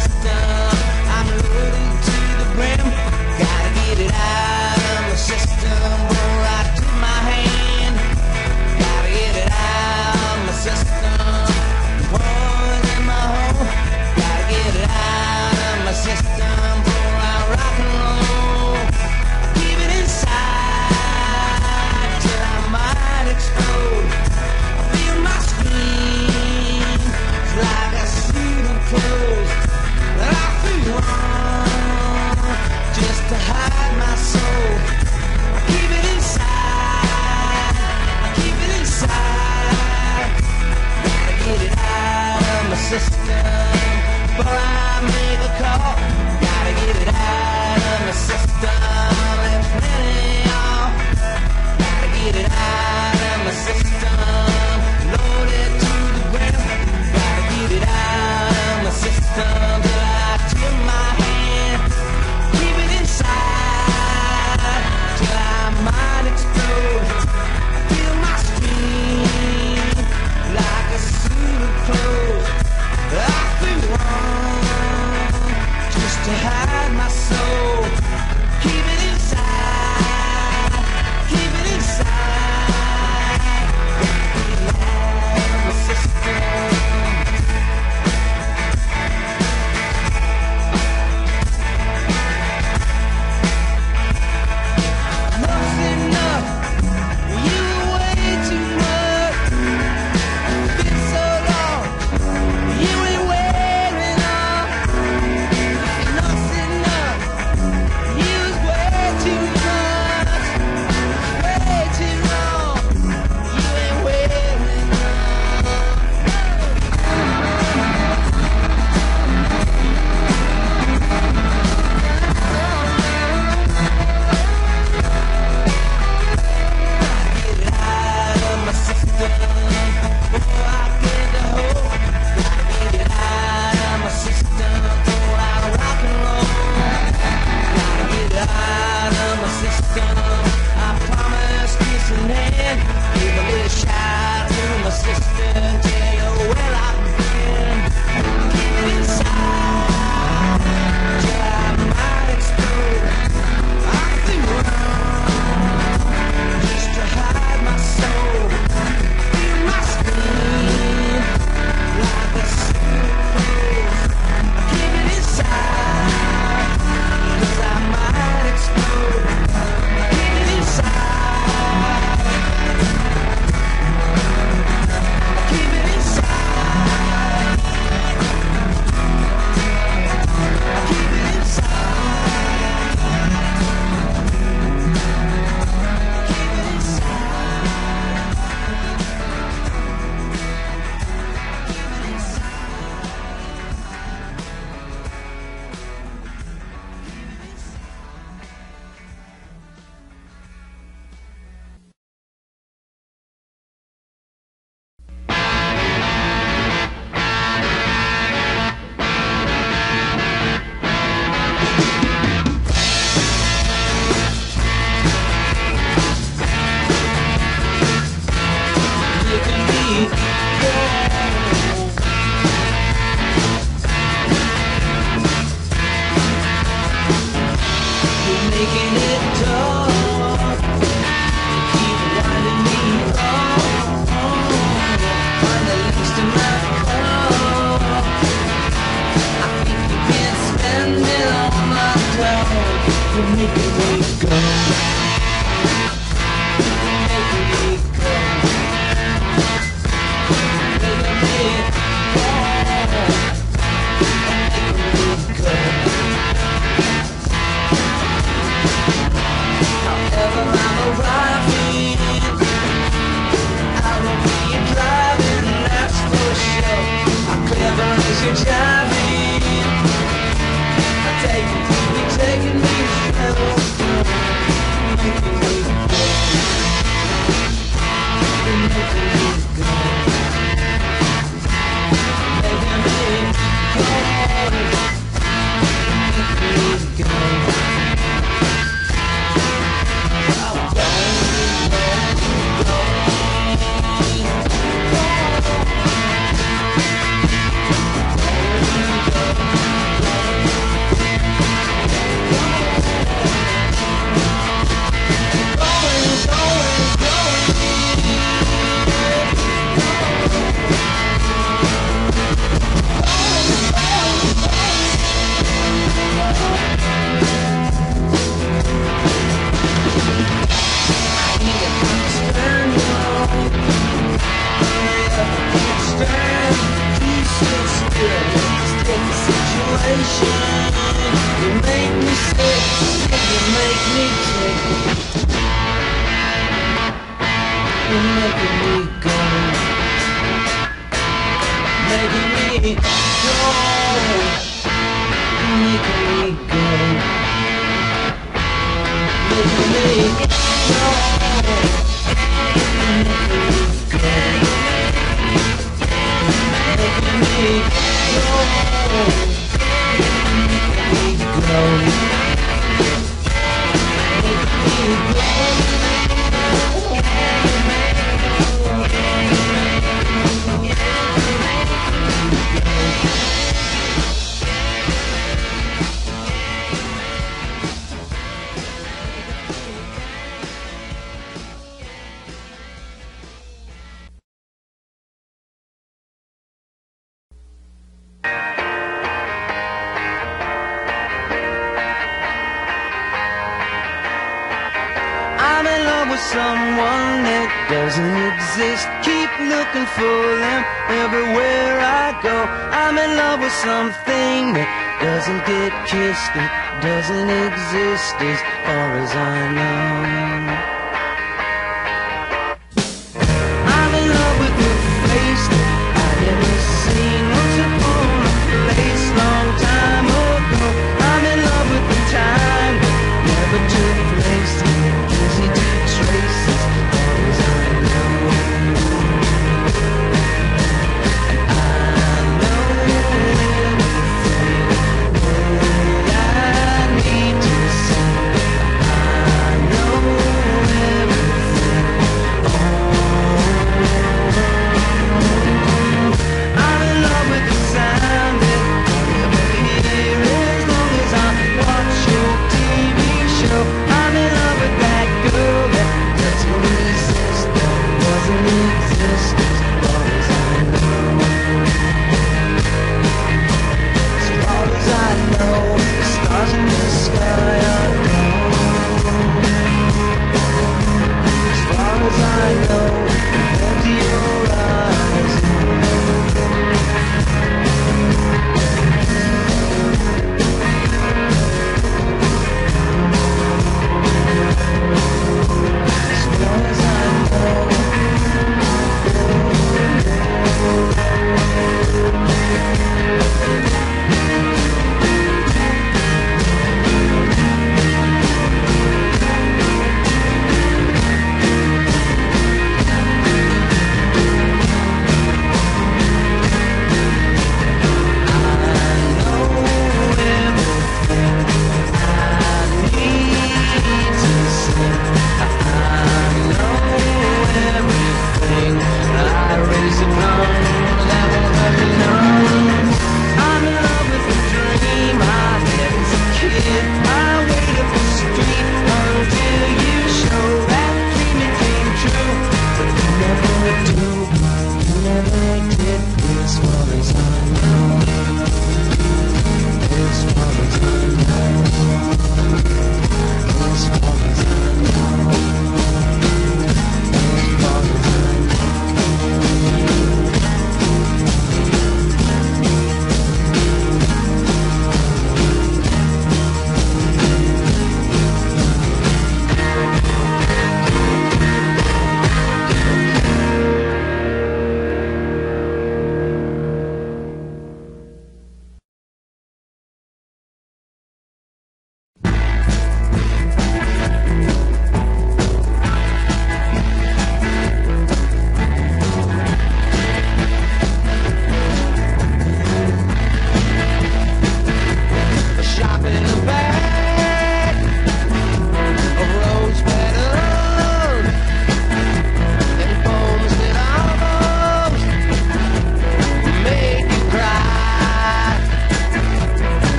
system system, but I made the call. Gotta get it out of my system. It's plenty on. Gotta get it out of my system. Loaded to the ground. Gotta get it out of my system.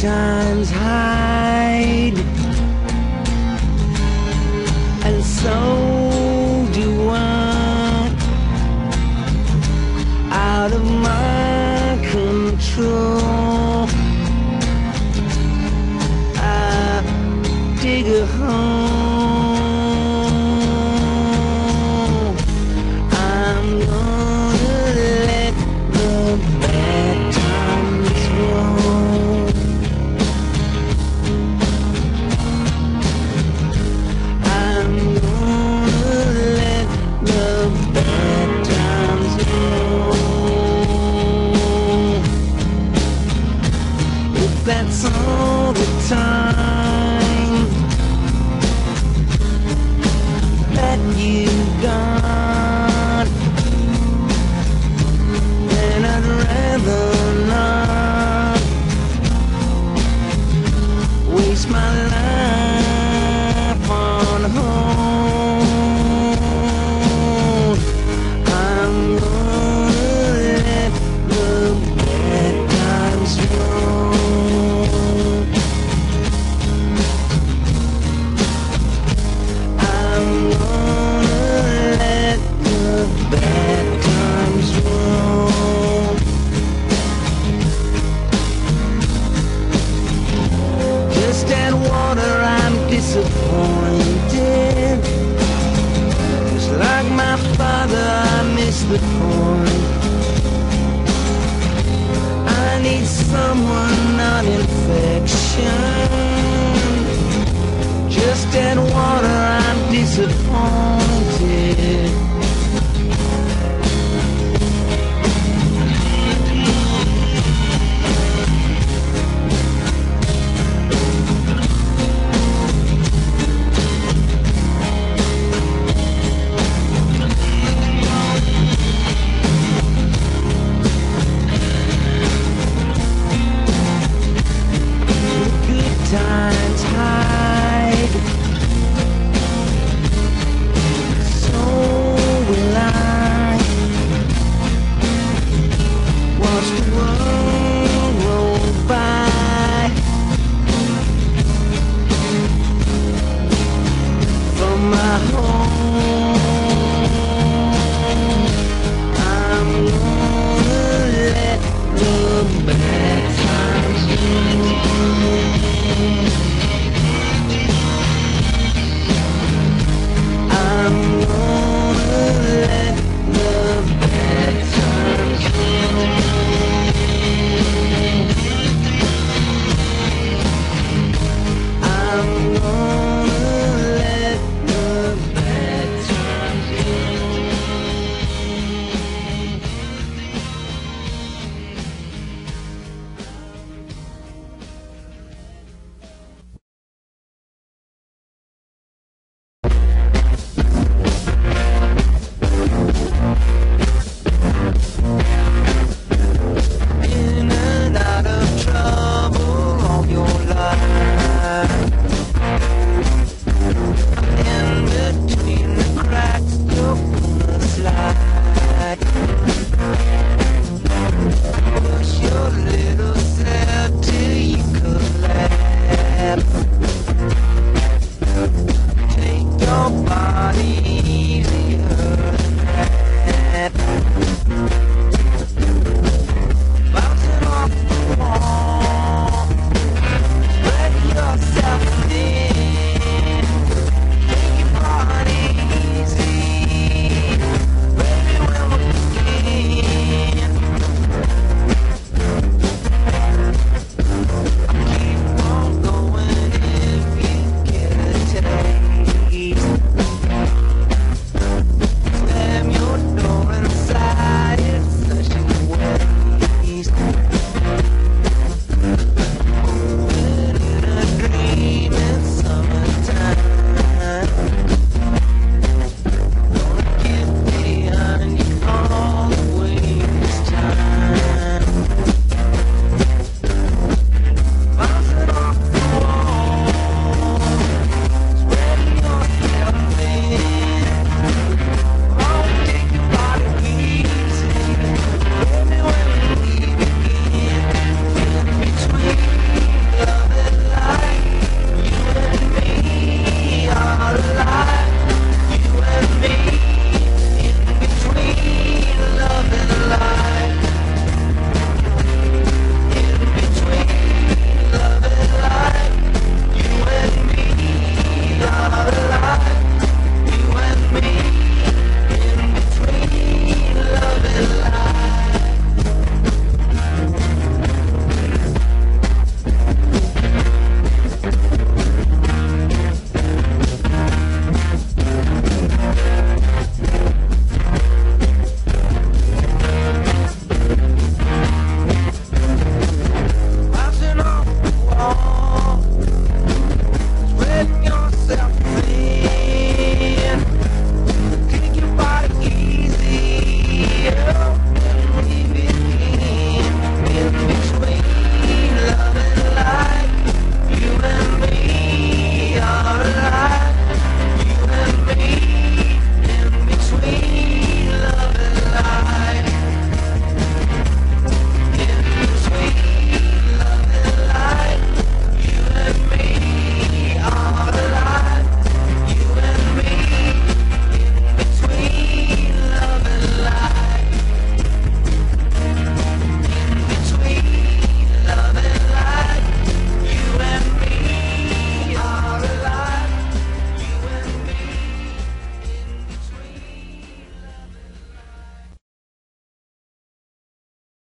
Times hide,